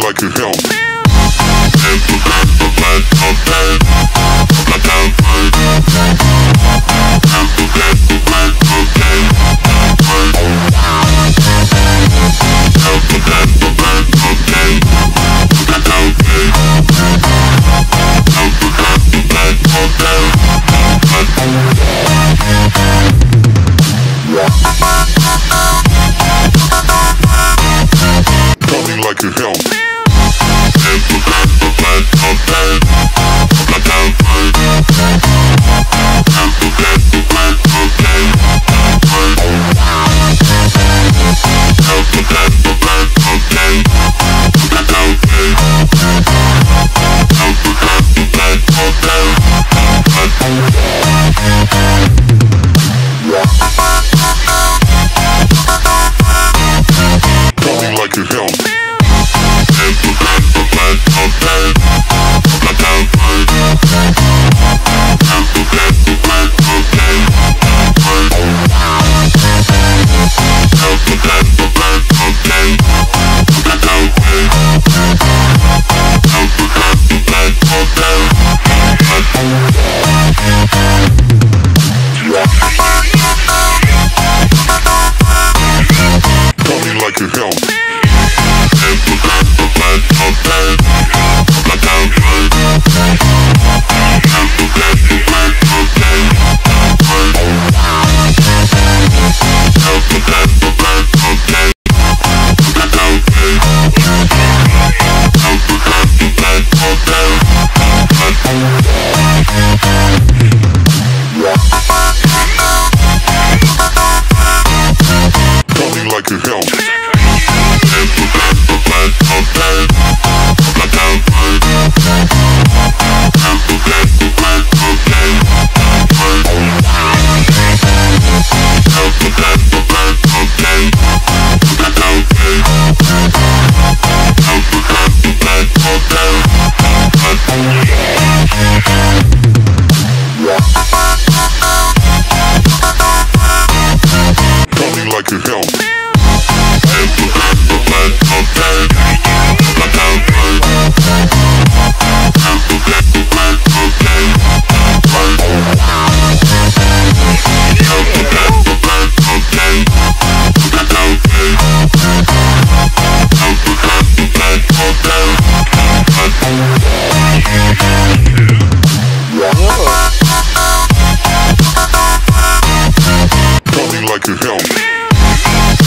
like a help.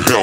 hell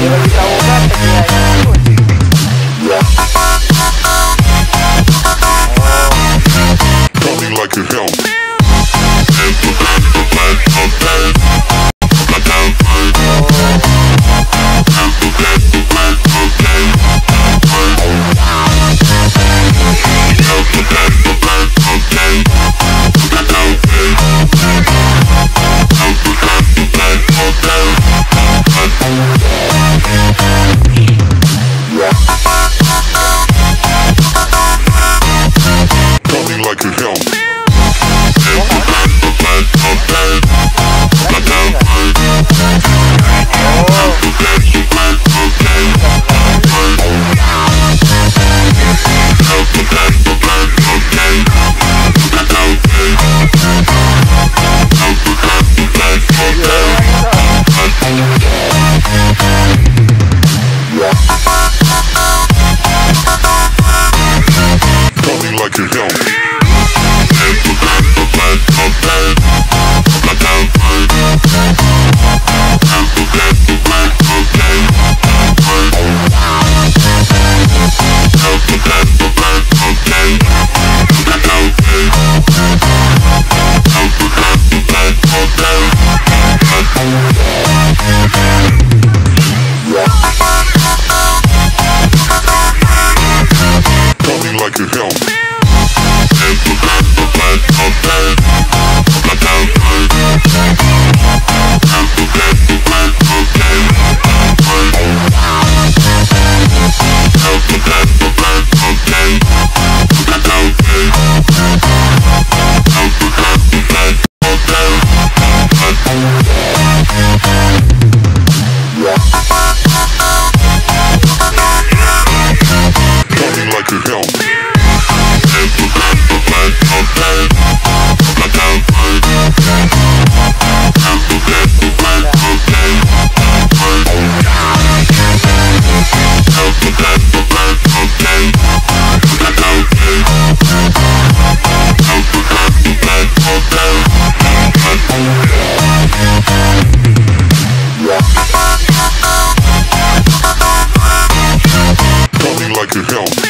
yêu sâu hết tình người to